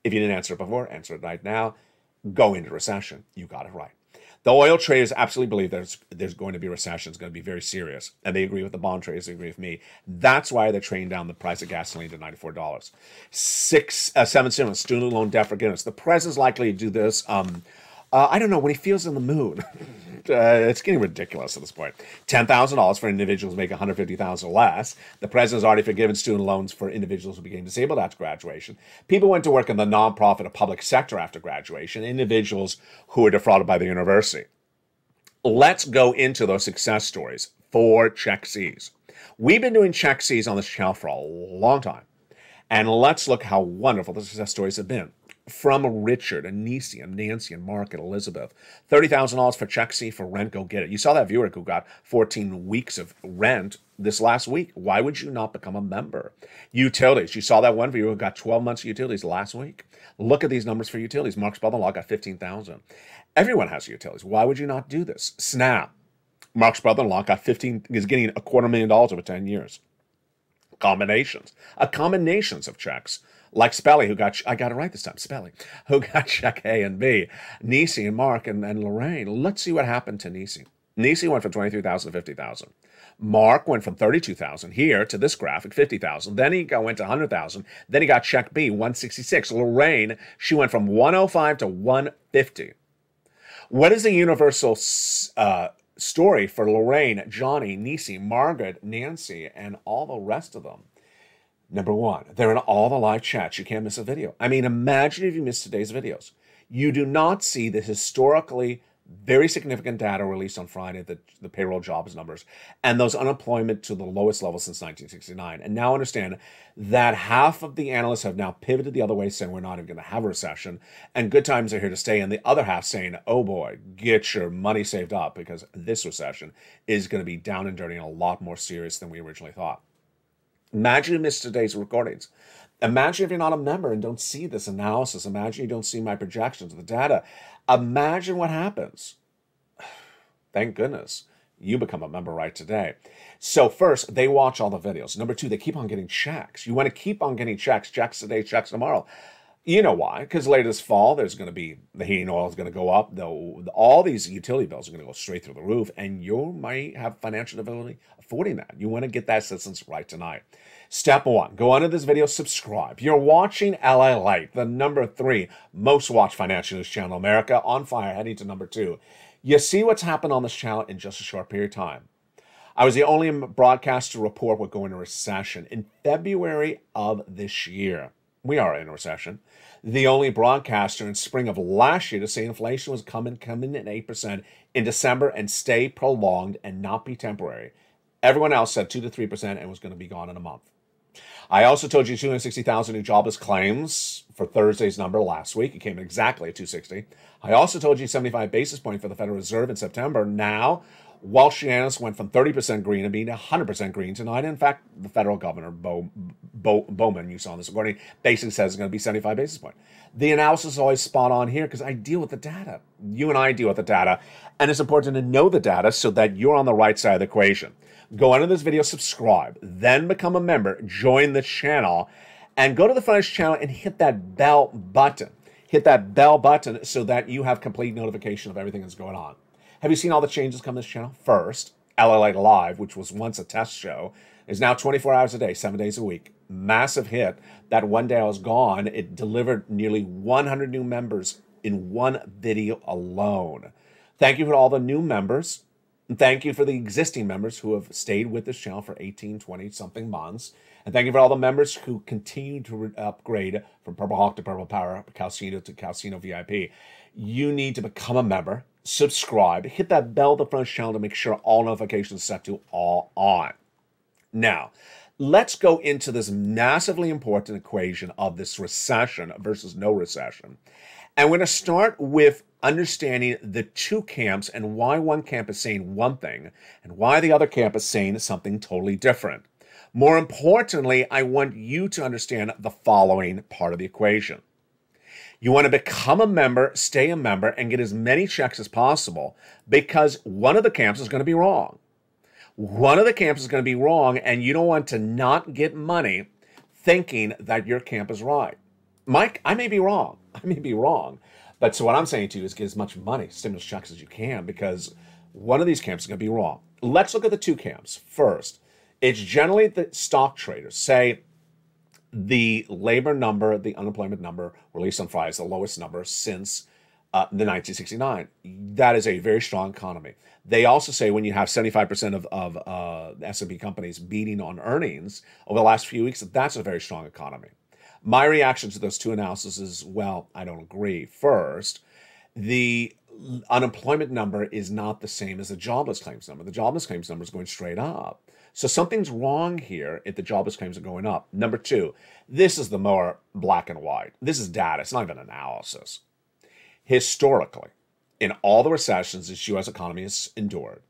if you didn't answer it before, answer it right now, go into recession. You got it right. The oil traders absolutely believe there's there's going to be a recession. It's going to be very serious, and they agree with the bond traders. They agree with me. That's why they're trading down the price of gasoline to ninety four dollars. Six uh, seven seven student loan debt forgiveness. The president's likely to do this. Um, uh, I don't know when he feels in the mood. uh, it's getting ridiculous at this point. Ten thousand dollars for individuals who make one hundred fifty thousand less. The president's already forgiven student loans for individuals who became disabled after graduation. People went to work in the nonprofit or public sector after graduation. Individuals who were defrauded by the university. Let's go into those success stories for Check C's. We've been doing Check C's on this channel for a long time. And let's look how wonderful the success stories have been from Richard and and Nancy and Mark and Elizabeth. $30,000 for check C for rent, go get it. You saw that viewer who got 14 weeks of rent this last week. Why would you not become a member? Utilities. You saw that one viewer who got 12 months of utilities last week. Look at these numbers for utilities. Mark's brother-in-law got 15,000. Everyone has utilities. Why would you not do this? Snap. Mark's brother-in-law got 15 is getting a quarter million dollars over 10 years. Combinations. A combinations of checks like Spelly, who got, I got it right this time, Spelly, who got check A and B, Nisi and Mark and, and Lorraine. Let's see what happened to Nisi. Nisi went from 23,000 to 50,000. Mark went from 32,000 here to this graphic, 50,000. Then he went to 100,000. Then he got check B, 166. Lorraine, she went from 105 to 150. What is the universal uh, story for Lorraine, Johnny, Nisi, Margaret, Nancy, and all the rest of them? Number one, they're in all the live chats. You can't miss a video. I mean, imagine if you missed today's videos. You do not see the historically very significant data released on Friday, the, the payroll jobs numbers, and those unemployment to the lowest level since 1969. And now understand that half of the analysts have now pivoted the other way, saying we're not even going to have a recession, and good times are here to stay. And the other half saying, oh boy, get your money saved up because this recession is going to be down and dirty and a lot more serious than we originally thought. Imagine you missed today's recordings. Imagine if you're not a member and don't see this analysis. Imagine you don't see my projections, of the data. Imagine what happens. Thank goodness you become a member right today. So first, they watch all the videos. Number two, they keep on getting checks. You want to keep on getting checks, checks today, checks tomorrow. You know why? Because later this fall, there's going to be the heating oil is going to go up. Though all these utility bills are going to go straight through the roof, and you might have financial difficulty affording that. You want to get that assistance right tonight. Step one: go under this video, subscribe. You're watching LA Late, the number three most watched financial news channel in America, on fire, heading to number two. You see what's happened on this channel in just a short period of time. I was the only broadcaster to report we're going into recession in February of this year we are in a recession. The only broadcaster in spring of last year to say inflation was coming coming at 8% in December and stay prolonged and not be temporary. Everyone else said 2 to 3% and was going to be gone in a month. I also told you 260,000 new jobless claims for Thursday's number last week. It came in exactly at 260. I also told you 75 basis point for the Federal Reserve in September. Now, Welsh Janus went from 30% green to being 100% green tonight. In fact, the federal governor, Bo, Bo, Bowman, you saw this morning, basically says it's going to be 75 basis point. The analysis is always spot on here because I deal with the data. You and I deal with the data, and it's important to know the data so that you're on the right side of the equation. Go under this video, subscribe, then become a member, join the channel, and go to the finance channel and hit that bell button. Hit that bell button so that you have complete notification of everything that's going on. Have you seen all the changes come to this channel? First, LA Live, which was once a test show, is now 24 hours a day, seven days a week. Massive hit. That one day I was gone, it delivered nearly 100 new members in one video alone. Thank you for all the new members. And thank you for the existing members who have stayed with this channel for 18, 20 something months. And thank you for all the members who continue to upgrade from Purple Hawk to Purple Power, Calcino to Calcino VIP. You need to become a member subscribe, hit that bell at the front channel to make sure all notifications set to all on. Now, let's go into this massively important equation of this recession versus no recession. And we're going to start with understanding the two camps and why one camp is saying one thing and why the other camp is saying something totally different. More importantly, I want you to understand the following part of the equation. You want to become a member, stay a member, and get as many checks as possible because one of the camps is going to be wrong. One of the camps is going to be wrong, and you don't want to not get money thinking that your camp is right. Mike, I may be wrong. I may be wrong. But so what I'm saying to you is get as much money, stimulus checks as you can, because one of these camps is going to be wrong. Let's look at the two camps. First, it's generally the stock traders say the labor number, the unemployment number released on Friday is the lowest number since uh, the 1969. That is a very strong economy. They also say when you have 75% of, of uh, S&P companies beating on earnings over the last few weeks, that's a very strong economy. My reaction to those two analyses is, well, I don't agree. First, the unemployment number is not the same as the jobless claims number. The jobless claims number is going straight up. So something's wrong here if the jobless claims are going up. Number two, this is the more black and white. This is data. It's not even analysis. Historically, in all the recessions this U.S. economy has endured,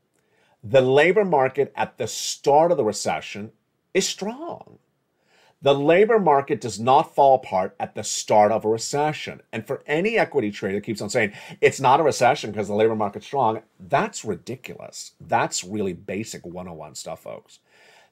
the labor market at the start of the recession is strong. The labor market does not fall apart at the start of a recession. And for any equity trader that keeps on saying it's not a recession because the labor market's strong, that's ridiculous. That's really basic 101 stuff, folks.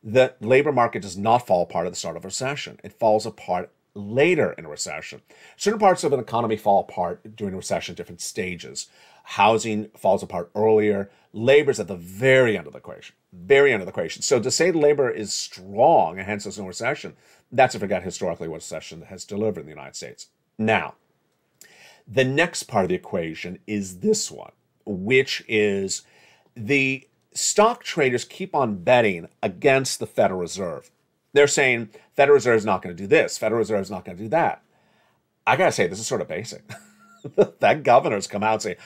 The labor market does not fall apart at the start of a recession. It falls apart later in a recession. Certain parts of an economy fall apart during a recession, different stages. Housing falls apart earlier. Labor's at the very end of the equation. Very end of the equation. So to say labor is strong and hence there's no recession, that's to forget historically what recession has delivered in the United States. Now, the next part of the equation is this one, which is the stock traders keep on betting against the Federal Reserve. They're saying Federal Reserve is not going to do this, Federal Reserve is not going to do that. I got to say, this is sort of basic. that governor's come out and say,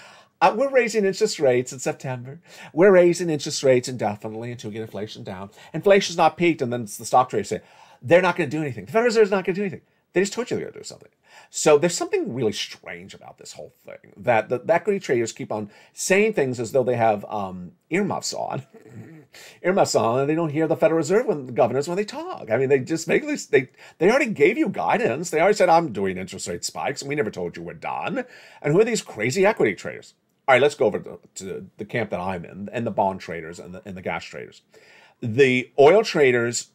uh, we're raising interest rates in September. We're raising interest rates indefinitely until we get inflation down. Inflation's not peaked, and then the stock traders say they're not going to do anything. The Federal Reserve's not going to do anything. They just told you they're going to do something. So there's something really strange about this whole thing that the, the equity traders keep on saying things as though they have um, earmuffs on. earmuffs on, and they don't hear the Federal Reserve when the governors when they talk. I mean, they just make this. They they already gave you guidance. They already said I'm doing interest rate spikes, and we never told you we're done. And who are these crazy equity traders? All right, let's go over to, to the camp that I'm in, and the bond traders and the, and the gas traders. The oil traders,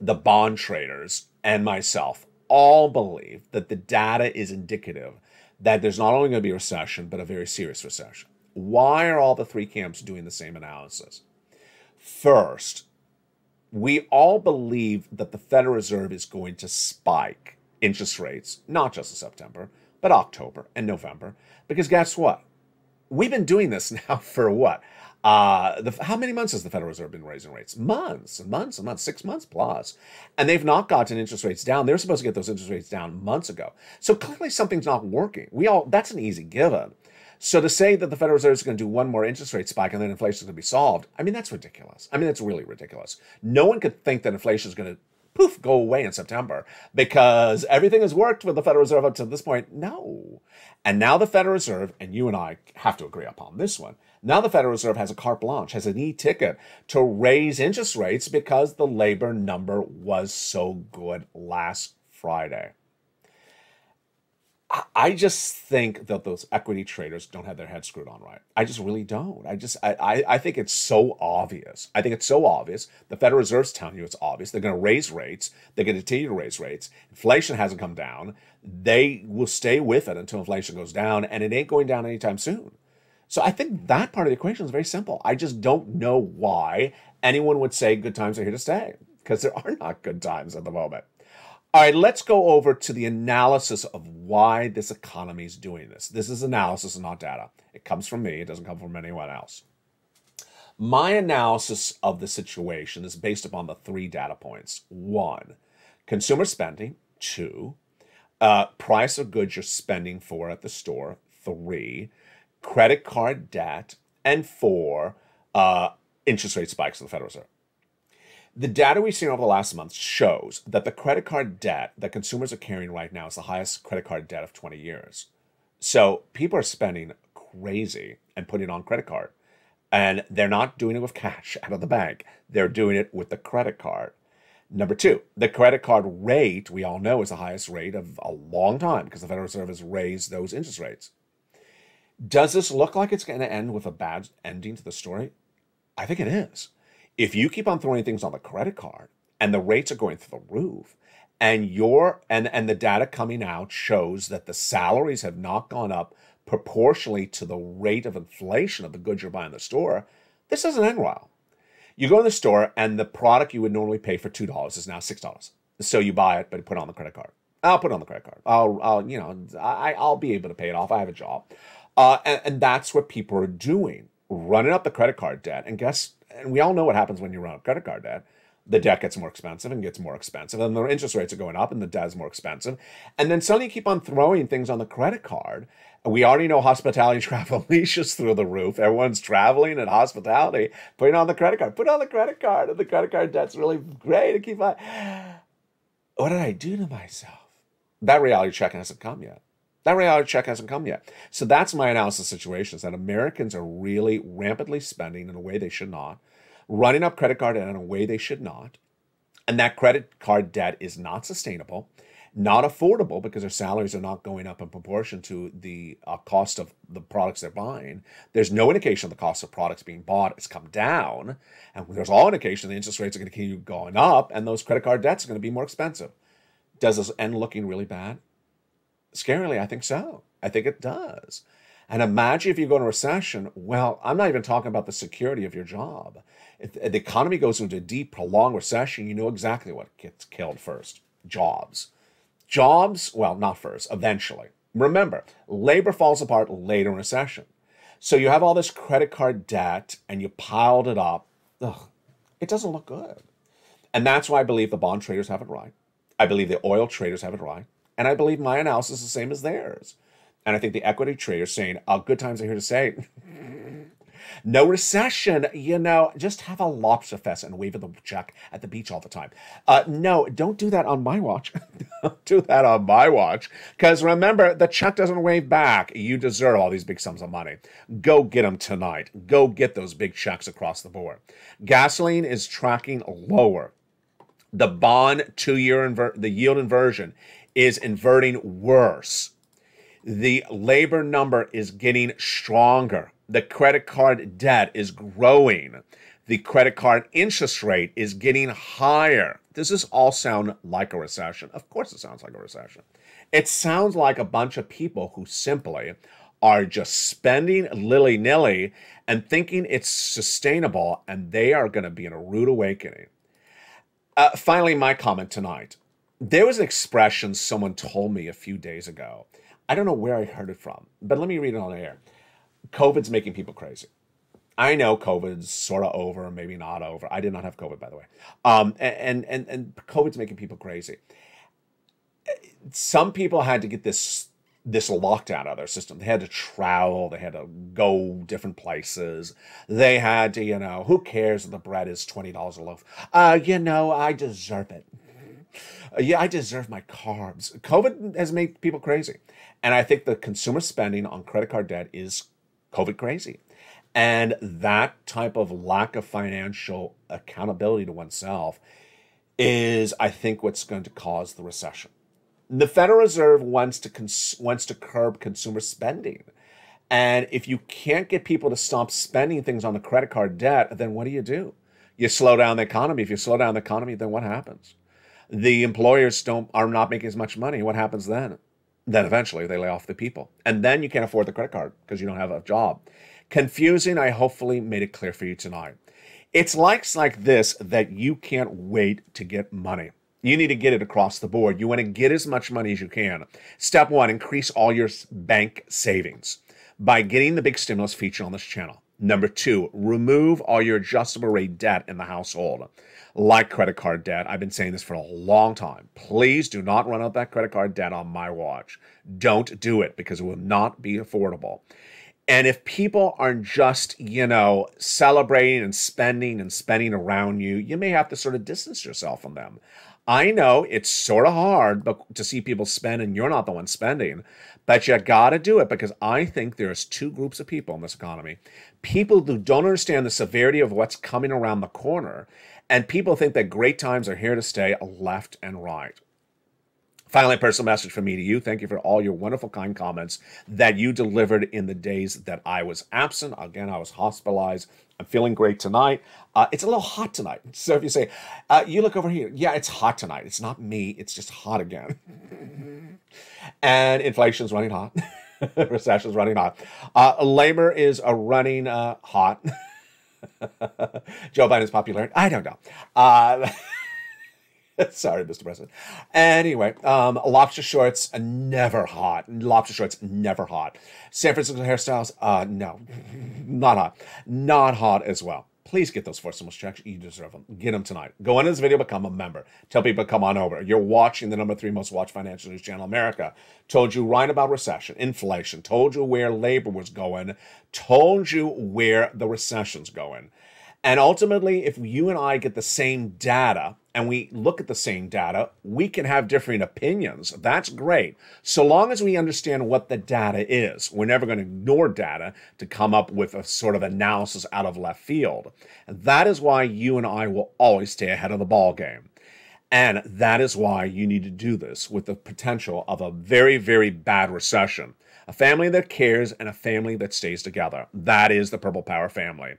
the bond traders, and myself all believe that the data is indicative that there's not only going to be a recession, but a very serious recession. Why are all the three camps doing the same analysis? First, we all believe that the Federal Reserve is going to spike interest rates, not just in September, but October and November. Because guess what? We've been doing this now for what? Uh, the, how many months has the Federal Reserve been raising rates? Months and months and months, six months plus. And they've not gotten interest rates down. They're supposed to get those interest rates down months ago. So clearly something's not working. We all, that's an easy given. So to say that the Federal Reserve is going to do one more interest rate spike and then inflation is going to be solved, I mean, that's ridiculous. I mean, that's really ridiculous. No one could think that inflation is going to poof, go away in September because everything has worked for the Federal Reserve up to this point. No. And now the Federal Reserve, and you and I have to agree upon this one. Now the Federal Reserve has a carte blanche, has an e-ticket to raise interest rates because the labor number was so good last Friday. I just think that those equity traders don't have their heads screwed on right. I just really don't. I just I, I think it's so obvious. I think it's so obvious. The Federal Reserve's telling you it's obvious. They're going to raise rates. They're going to continue to raise rates. Inflation hasn't come down. They will stay with it until inflation goes down, and it ain't going down anytime soon. So I think that part of the equation is very simple. I just don't know why anyone would say good times are here to stay because there are not good times at the moment. All right, let's go over to the analysis of why this economy is doing this. This is analysis not data. It comes from me, it doesn't come from anyone else. My analysis of the situation is based upon the three data points one, consumer spending, two, uh, price of goods you're spending for at the store, three, credit card debt, and four, uh, interest rate spikes of the Federal Reserve. The data we've seen over the last month shows that the credit card debt that consumers are carrying right now is the highest credit card debt of 20 years. So people are spending crazy and putting on credit card. And they're not doing it with cash out of the bank. They're doing it with the credit card. Number two, the credit card rate, we all know, is the highest rate of a long time because the Federal Reserve has raised those interest rates. Does this look like it's going to end with a bad ending to the story? I think it is if you keep on throwing things on the credit card and the rates are going through the roof and your and and the data coming out shows that the salaries have not gone up proportionally to the rate of inflation of the goods you're buying in the store this doesn't end well. You go to the store and the product you would normally pay for two dollars is now six dollars. So you buy it but put it on the credit card. I'll put it on the credit card. I'll, I'll you know I, i'll be able to pay it off. I have a job. Uh, and, and that's what people are doing running up the credit card debt. And guess and we all know what happens when you run up credit card debt. The debt gets more expensive and gets more expensive, and the interest rates are going up, and the debt is more expensive. And then suddenly you keep on throwing things on the credit card. We already know hospitality travel leashes through the roof. Everyone's traveling and hospitality, putting on the credit card. Put on the credit card, and the credit card debt's really great to keep on. What did I do to myself? That reality check hasn't come yet. That reality check hasn't come yet. So that's my analysis situation is that Americans are really rampantly spending in a way they should not, running up credit card debt in a way they should not. And that credit card debt is not sustainable, not affordable because their salaries are not going up in proportion to the uh, cost of the products they're buying. There's no indication the cost of products being bought has come down. And there's all indication the interest rates are going to continue going up and those credit card debts are going to be more expensive. Does this end looking really bad? Scarily, I think so. I think it does. And imagine if you go into recession. Well, I'm not even talking about the security of your job. If the economy goes into a deep, prolonged recession, you know exactly what gets killed first jobs. Jobs, well, not first, eventually. Remember, labor falls apart later in recession. So you have all this credit card debt and you piled it up. Ugh, it doesn't look good. And that's why I believe the bond traders have it right. I believe the oil traders have it right. And I believe my analysis is the same as theirs. And I think the equity traders saying, oh, good times are here to stay. no recession, you know, just have a lobster fest and wave the check at the beach all the time. Uh, no, don't do that on my watch. don't do that on my watch. Because remember, the check doesn't wave back. You deserve all these big sums of money. Go get them tonight. Go get those big checks across the board. Gasoline is tracking lower. The bond two year inver- the yield inversion is inverting worse. The labor number is getting stronger. The credit card debt is growing. The credit card interest rate is getting higher. Does this all sound like a recession? Of course, it sounds like a recession. It sounds like a bunch of people who simply are just spending lilly nilly and thinking it's sustainable, and they are going to be in a rude awakening. Uh, finally, my comment tonight there was an expression someone told me a few days ago. I don't know where I heard it from, but let me read it on air. COVID's making people crazy. I know COVID's sort of over, maybe not over. I did not have COVID, by the way. Um, and, and, and COVID's making people crazy. Some people had to get this this lockdown out of their system. They had to travel, they had to go different places. They had to, you know, who cares if the bread is $20 a loaf? Uh, you know, I deserve it. Uh, yeah, I deserve my carbs. COVID has made people crazy. And I think the consumer spending on credit card debt is COVID crazy. And that type of lack of financial accountability to oneself is, I think, what's going to cause the recession. The Federal Reserve wants to cons- wants to curb consumer spending. And if you can't get people to stop spending things on the credit card debt, then what do you do? You slow down the economy. If you slow down the economy, then what happens? The employers don't are not making as much money. What happens then? Then eventually they lay off the people. And then you can't afford the credit card because you don't have a job. Confusing, I hopefully made it clear for you tonight. It's likes like this that you can't wait to get money. You need to get it across the board. You want to get as much money as you can. Step one, increase all your bank savings by getting the big stimulus feature on this channel. Number two, remove all your adjustable rate debt in the household, like credit card debt. I've been saying this for a long time. Please do not run out that credit card debt on my watch. Don't do it because it will not be affordable. And if people are just, you know, celebrating and spending and spending around you, you may have to sort of distance yourself from them. I know it's sort of hard to see people spend and you're not the one spending, but you got to do it because I think there's two groups of people in this economy. People who don't understand the severity of what's coming around the corner, and people think that great times are here to stay left and right. Finally, personal message from me to you. Thank you for all your wonderful, kind comments that you delivered in the days that I was absent. Again, I was hospitalized. I'm feeling great tonight. Uh, it's a little hot tonight. So if you say, uh, you look over here, yeah, it's hot tonight. It's not me. It's just hot again. and inflation's running hot. Recession's running hot. Uh, labor is uh, running uh, hot. Joe Biden's popular. I don't know. Uh, Sorry, Mr. President. Anyway, um, lobster shorts never hot. Lobster shorts never hot. San Francisco hairstyles, uh, no, not hot. Not hot as well. Please get those four stimulus checks. You deserve them. Get them tonight. Go into this video, become a member. Tell people come on over. You're watching the number three most watched financial news channel, America. Told you right about recession, inflation. Told you where labor was going. Told you where the recession's going. And ultimately, if you and I get the same data and we look at the same data, we can have different opinions. That's great. So long as we understand what the data is, we're never going to ignore data to come up with a sort of analysis out of left field. And that is why you and I will always stay ahead of the ball game. And that is why you need to do this with the potential of a very, very bad recession. A family that cares and a family that stays together. That is the Purple Power family.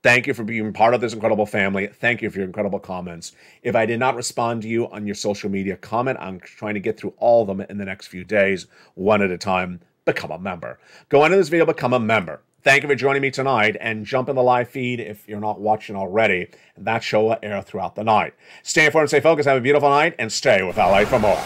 Thank you for being part of this incredible family. Thank you for your incredible comments. If I did not respond to you on your social media comment, I'm trying to get through all of them in the next few days, one at a time. Become a member. Go into this video, become a member. Thank you for joining me tonight and jump in the live feed if you're not watching already. That show will air throughout the night. Stay informed, stay focused, have a beautiful night, and stay with LA for more.